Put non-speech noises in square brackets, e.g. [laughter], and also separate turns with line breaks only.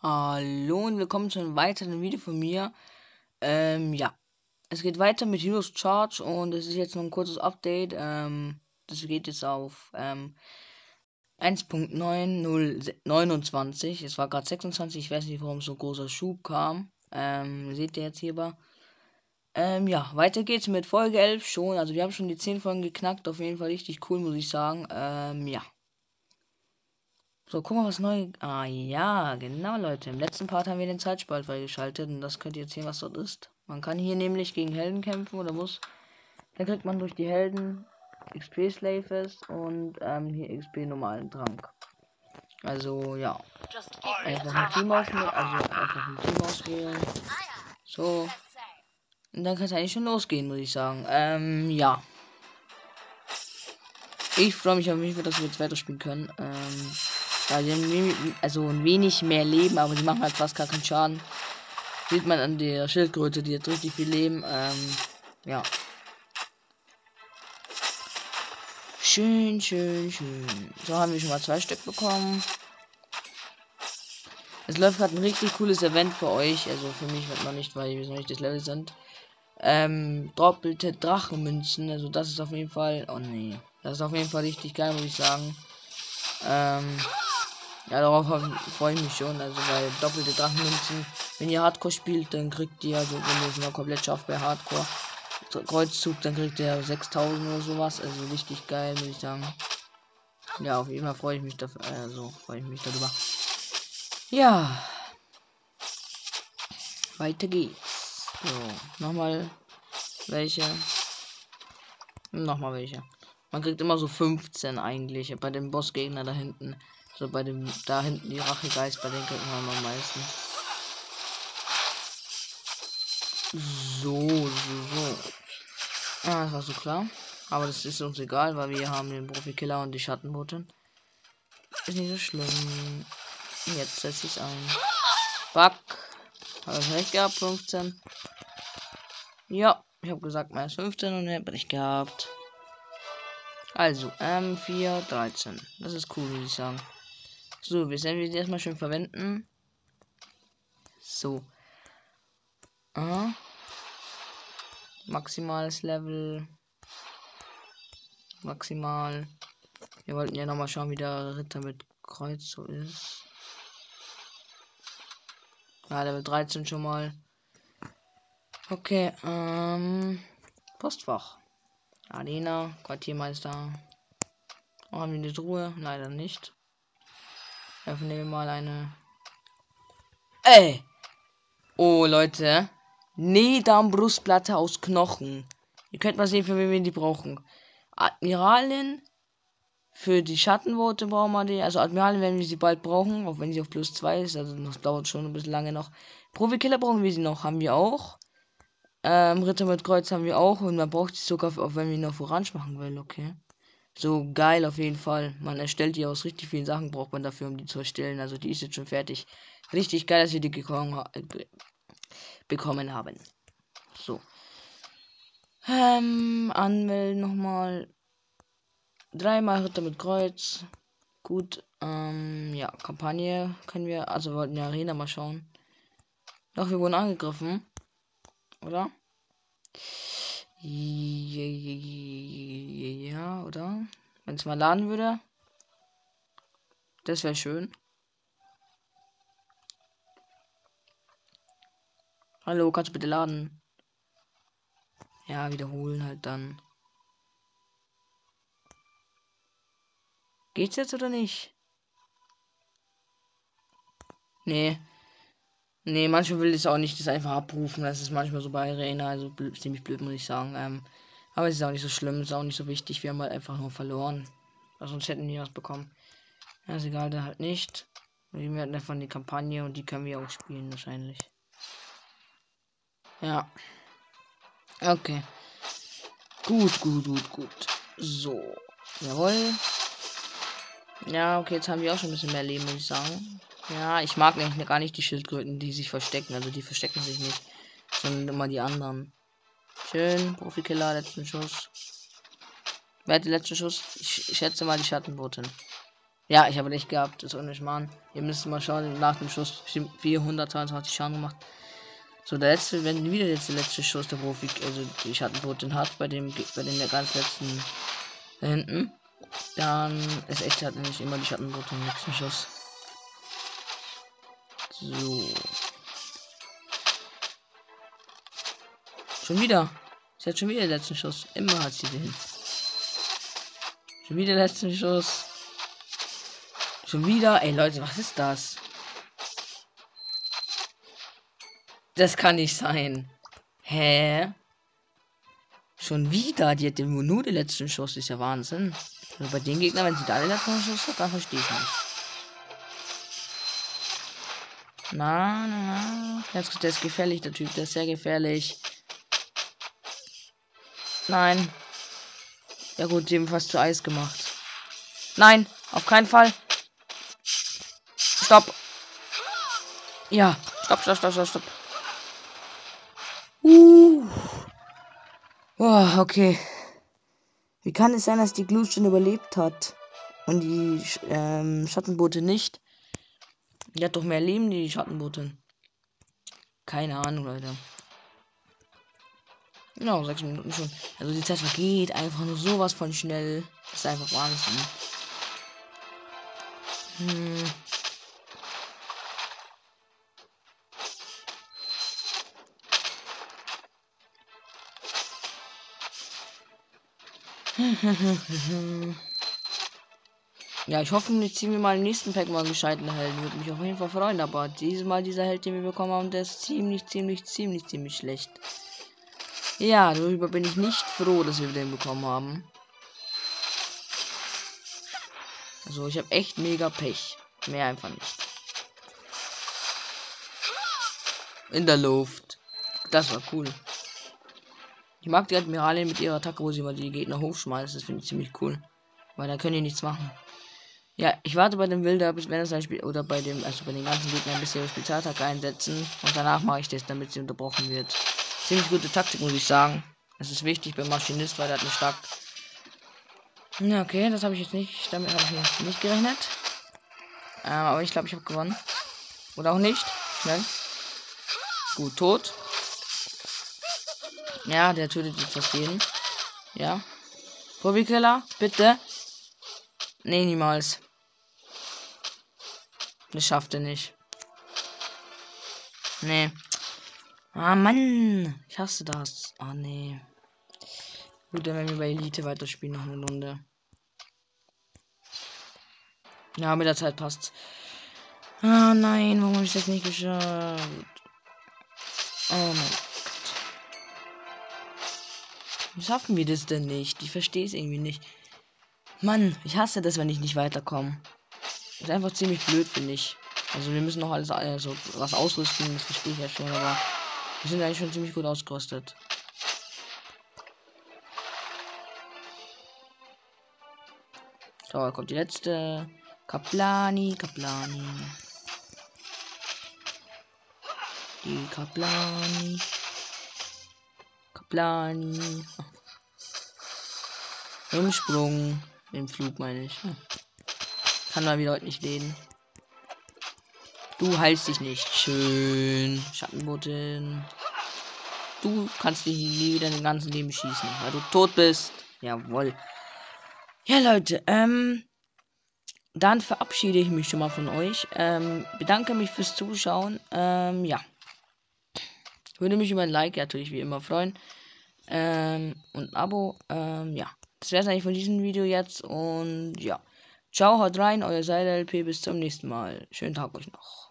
Hallo und willkommen zu einem weiteren Video von mir. Ähm, ja. Es geht weiter mit Heroes Charge und es ist jetzt noch ein kurzes Update. Ähm, das geht jetzt auf ähm, 1.9029. Es war gerade 26. Ich weiß nicht, warum so großer Schub kam. Ähm, seht ihr jetzt hierbei. Ähm, ja, weiter geht's mit Folge 11 schon. Also wir haben schon die 10 Folgen geknackt. Auf jeden Fall richtig cool, muss ich sagen. Ähm, ja. So, guck mal, was neu. Ah, ja, genau, Leute. Im letzten Part haben wir den Zeitspalt freigeschaltet. Und das könnt ihr jetzt sehen, was dort ist. Man kann hier nämlich gegen Helden kämpfen oder muss. Dann kriegt man durch die Helden XP Slayfest und ähm, hier XP normalen Trank. Also, ja. Einfach ein Team auswählen. Also, einfach ein Team auswählen. So. Und dann kann es eigentlich schon losgehen, muss ich sagen. Ähm, ja. Ich freue mich auf jeden Fall, dass wir jetzt weiterspielen können. Ähm. Ja, die haben also ein wenig mehr Leben, aber die machen halt fast gar keinen Schaden. Sieht man an der Schildkröte, die hat richtig viel Leben. Ähm, ja. Schön, schön, schön. So haben wir schon mal zwei Stück bekommen. Es läuft gerade ein richtig cooles Event für euch. Also für mich wird man nicht, weil wir noch nicht das Level sind. Ähm, doppelte Drachenmünzen. Also das ist auf jeden Fall. Oh nee. Das ist auf jeden Fall richtig geil, muss ich sagen. Ähm. Ja, darauf freue ich mich schon. Also weil doppelte Drachenmünzen. Wenn ihr Hardcore spielt, dann kriegt ihr, also wenn ihr es mal komplett schafft bei Hardcore, Kreuzzug, dann kriegt ihr 6000 oder sowas. Also richtig geil, muss ich sagen. Ja, auf jeden Fall freue ich mich dafür. Also freue ich mich darüber. Ja. Weiter geht's. So, nochmal welche. Nochmal welche. Man kriegt immer so 15 eigentlich bei dem Bossgegner da hinten. So bei dem da hinten die Rachegeist, bei den kriegt man am meisten. So, so, so. Ah, das war so klar. Aber das ist uns egal, weil wir haben den Profikiller und die Schattenboten. Ist nicht so schlimm. Jetzt setze ich ein. Back. Habe ich recht gehabt, 15. Ja, ich habe gesagt, meist 15 und habe ich gehabt. Also, M4, 13. Das ist cool, würde ich sagen. So, wir werden wir erstmal schön verwenden. So. Aha. Maximales Level. Maximal. Wir wollten ja nochmal schauen, wie der Ritter mit Kreuz so ist. Ja, Level 13 schon mal. Okay, ähm. Postfach. Arena, Quartiermeister. Oh, haben wir eine Truhe? Leider nicht. Öffnen wir mal eine. Ey! Oh, Leute. Nedarmbrustplatte aus Knochen. Ihr könnt mal sehen, für wen wir die brauchen. Admiralin. Für die Schattenworte brauchen wir die. Also Admiralin werden wir sie bald brauchen. Auch wenn sie auf plus 2 ist. Also das dauert schon ein bisschen lange noch. Profikiller brauchen wir sie noch. Haben wir auch. Ähm, Ritter mit Kreuz haben wir auch. Und man braucht sie sogar, auch wenn wir noch Orange machen will. Okay. So geil auf jeden Fall. Man erstellt die aus richtig vielen Sachen, braucht man dafür, um die zu erstellen. Also die ist jetzt schon fertig. Richtig geil, dass wir die bekommen haben. So. Ähm, anmelden nochmal. Dreimal Ritter mit Kreuz. Gut. Ähm, ja, Kampagne können wir. Also wollten ja Arena mal schauen. Doch, wir wurden angegriffen. Oder? Ja, oder? Wenn es mal laden würde. Das wäre schön. Hallo, kannst du bitte laden? Ja, wiederholen halt dann. Geht's jetzt oder nicht? Nee. Nee, manchmal will es auch nicht das einfach abrufen. Das ist manchmal so bei Arena, also ziemlich blöd, muss ich sagen. Ähm, aber es ist auch nicht so schlimm, ist auch nicht so wichtig. Wir haben halt einfach nur verloren. Also sonst hätten wir was bekommen. Ja, ist egal, dann halt nicht. Wir werden einfach die Kampagne und die können wir auch spielen wahrscheinlich. Ja. Okay. Gut, gut, gut, gut. So. Jawohl. Ja, okay, jetzt haben wir auch schon ein bisschen mehr Leben, muss ich sagen. Ja, ich mag eigentlich gar nicht die Schildkröten, die sich verstecken. Also die verstecken sich nicht. Sondern immer die anderen. Schön. Profikiller, letzten Schuss. Wer hat den letzten Schuss? Ich, schätze mal die Schattenbotin. Ja, ich habe recht gehabt, das ist nicht Mann. Ihr müsst mal schauen, nach dem Schuss 422 Schaden gemacht. So, der letzte, wenn wieder jetzt der letzte Schuss der Profi, also die Schattenbotin hat, bei dem, bei dem der ganz letzten da hinten, dann ist echt hat nämlich immer die Schattenbotin im letzten Schuss. So. Schon wieder. Sie hat schon wieder den letzten Schuss. Immer hat sie den. Schon wieder den letzten Schuss. Schon wieder. Ey Leute, was ist das? Das kann nicht sein. Hä? Schon wieder? Die hat nur den letzten Schuss. Ist ja Wahnsinn. Also bei den Gegnern, wenn sie da den letzten Schuss hat, dann verstehe ich nicht. Na, na, na. Jetzt, der ist gefährlich, der Typ. Der ist sehr gefährlich. Nein. Ja gut, dem fast zu Eis gemacht. Nein, auf keinen Fall. Stopp. Ja, stopp, stopp, stopp, stopp, stopp. Uh. Oh, okay. Wie kann es sein, dass die Glut schon überlebt hat? Und die ähm, Schattenboote nicht? Die hat doch mehr Leben, die Schattenboote. Keine Ahnung, Leute. Genau, sechs Minuten schon. Also die Zeit vergeht einfach nur sowas von schnell. Das ist einfach Wahnsinn. Hm. [laughs] ja, ich hoffe, ich ziehe mir mal im nächsten Pack mal einen gescheiten Helden. Würde mich auf jeden Fall freuen, aber dieses Mal dieser Held, den wir bekommen haben, der ist ziemlich, ziemlich, ziemlich, ziemlich schlecht. Ja, darüber bin ich nicht froh, dass wir den bekommen haben. Also, ich habe echt mega Pech. Mehr einfach nicht. In der Luft. Das war cool. Ich mag die Admiralin mit ihrer Attacke, wo sie mal die Gegner hochschmeißt. Das finde ich ziemlich cool. Weil da können die nichts machen. Ja, ich warte bei dem Wilder, bis wenn es ein Spiel oder bei dem, also bei den ganzen Gegnern, bis sie ihre Spezialattacke einsetzen. Und danach mache ich das, damit sie unterbrochen wird. Ziemlich gute Taktik, muss ich sagen. Das ist wichtig beim Maschinist, weil er hat eine stark. Ja, okay, das habe ich jetzt nicht. Damit habe ich nicht gerechnet. Ähm, aber ich glaube, ich habe gewonnen. Oder auch nicht. Schnell. Gut, tot. Ja, der tötet jetzt fast jeden. Ja. Profikiller, bitte. Nee, niemals. Das schafft er nicht. Nee. Ah, Mann. Ich hasse das. Ah, nee. Gut, dann werden wir bei Elite weiterspielen noch eine Runde. Ja, mit der Zeit passt. Ah, nein. Warum habe ich das nicht geschafft? Oh mein Gott. Wie schaffen wir das denn nicht? Ich verstehe es irgendwie nicht. Mann, ich hasse das, wenn ich nicht weiterkomme. Ist einfach ziemlich blöd, finde ich. Also wir müssen noch alles also was ausrüsten, das verstehe ich ja schon, aber wir sind eigentlich schon ziemlich gut ausgerüstet. So, da kommt die letzte. Kaplani, Kaplani. Die Kaplani. Kaplani. Im Sprung. Im Flug meine ich. Kann mal wieder heute nicht reden. Du heilst dich nicht. Schön. Schattenboten. Du kannst dich nie wieder den ganzen Leben schießen, weil du tot bist. Jawohl. Ja, Leute, ähm. Dann verabschiede ich mich schon mal von euch. Ähm, bedanke mich fürs Zuschauen. Ähm, ja. Würde mich über ein Like natürlich wie immer freuen. Ähm, und ein Abo. Ähm, ja. Das wäre es eigentlich von diesem Video jetzt. Und ja. Ciao, haut rein, euer Seil LP. Bis zum nächsten Mal. Schönen Tag euch noch.